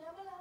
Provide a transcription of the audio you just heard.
level